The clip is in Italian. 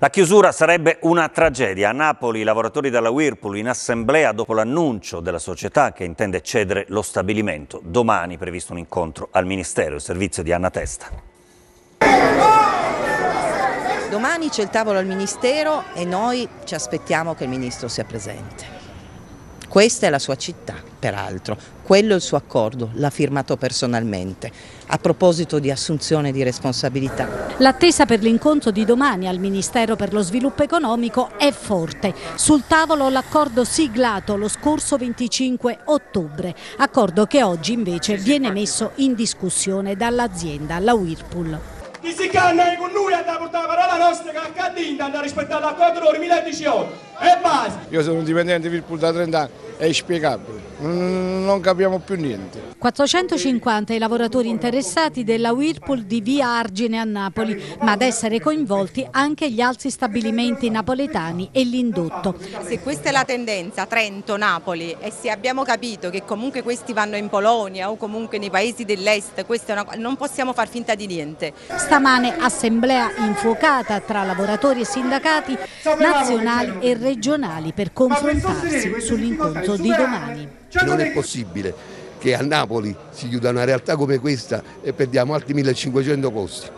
La chiusura sarebbe una tragedia. A Napoli i lavoratori della Whirlpool in assemblea dopo l'annuncio della società che intende cedere lo stabilimento. Domani previsto un incontro al Ministero, il servizio di Anna Testa. Domani c'è il tavolo al Ministero e noi ci aspettiamo che il Ministro sia presente. Questa è la sua città, peraltro, quello è il suo accordo, l'ha firmato personalmente, a proposito di assunzione di responsabilità. L'attesa per l'incontro di domani al Ministero per lo Sviluppo Economico è forte. Sul tavolo l'accordo siglato lo scorso 25 ottobre, accordo che oggi invece viene messo in discussione dall'azienda, la Whirlpool. Chi si canna con noi a portare la parola nostra che in da rispettare l'accordo del 2018 e basta. Io sono un dipendente Whirlpool da 30 anni, è inspiegabile, non capiamo più niente. 450 i lavoratori interessati della Whirlpool di via Argine a Napoli, ma ad essere coinvolti anche gli altri stabilimenti napoletani e l'indotto. Se questa è la tendenza, Trento, Napoli, e se abbiamo capito che comunque questi vanno in Polonia o comunque nei paesi dell'est, non possiamo far finta di niente. Stamane assemblea infuocata tra lavoratori e sindacati nazionali e regionali per confrontarsi sull'incontro di domani. Non è possibile che a Napoli si chiuda una realtà come questa e perdiamo altri 1500 posti.